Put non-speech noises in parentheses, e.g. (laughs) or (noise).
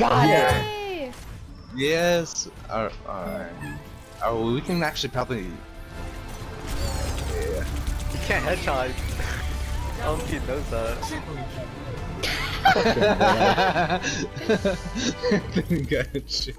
got it! Yes. Alright. Oh, we can actually probably. Yeah. You can't headshot. I don't think he knows that. (laughs) Gotcha.